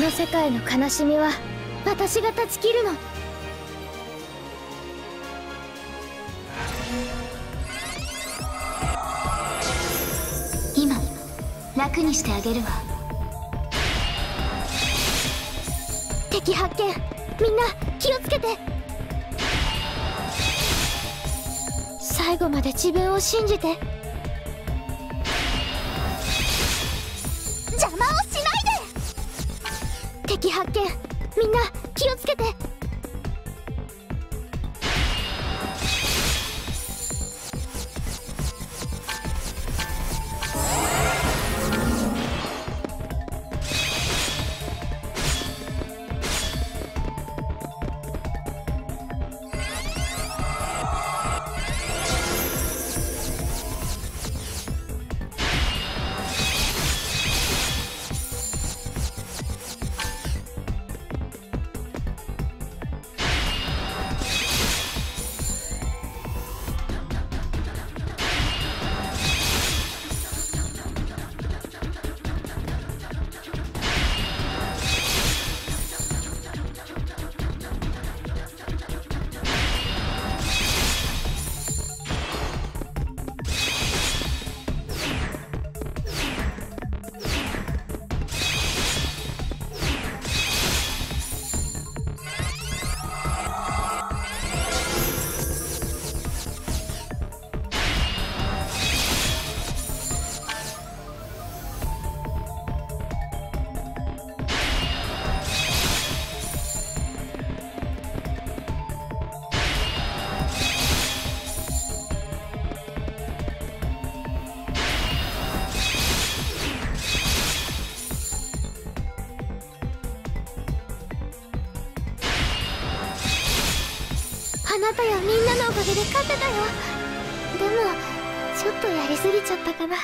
の世界の悲しみは私が断ち切るの。今楽にしてあげるわ。敵発見。みんな気をつけて。最後まで自分を信じて。敵発見。みんな気をつけて。なたやみんなのおかげで勝てたよ。でもちょっとやりすぎちゃったかな。